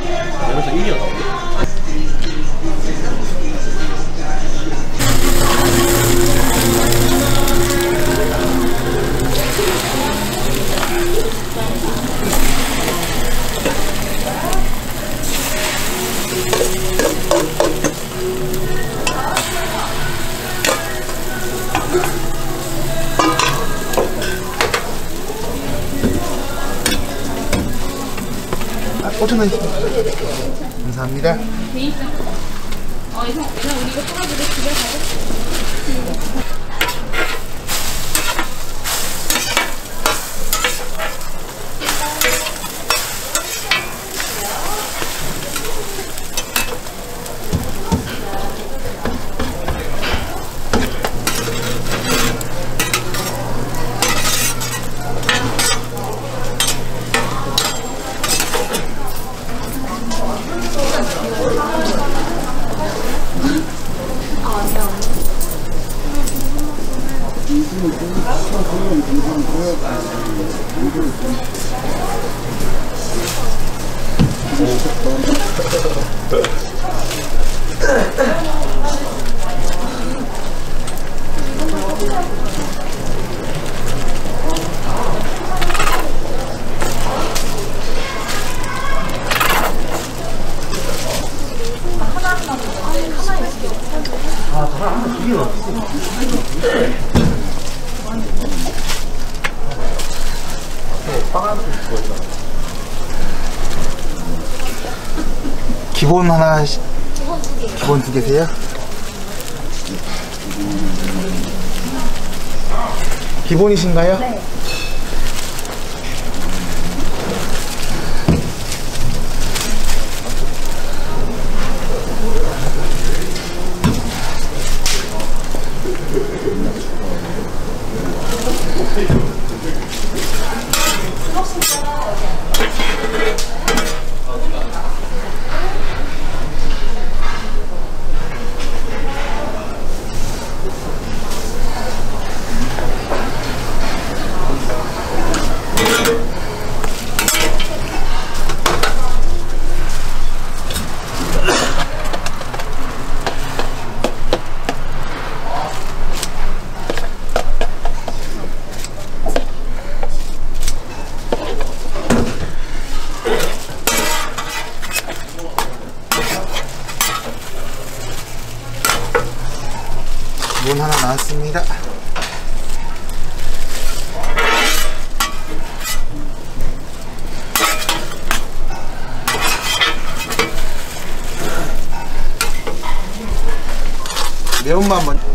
그래서 이겼다. 아, 5천 원 감사합니다. 어, 이상, 우리 이거 뽑아주고 집에 가자. 아, 저랑 한번 비벼. 기본 하나 시- 기본 두 개세요? 기본이신가요? 네. 수고하셨습니다. 기본 하나 나왔습니다. 매운맛 먼저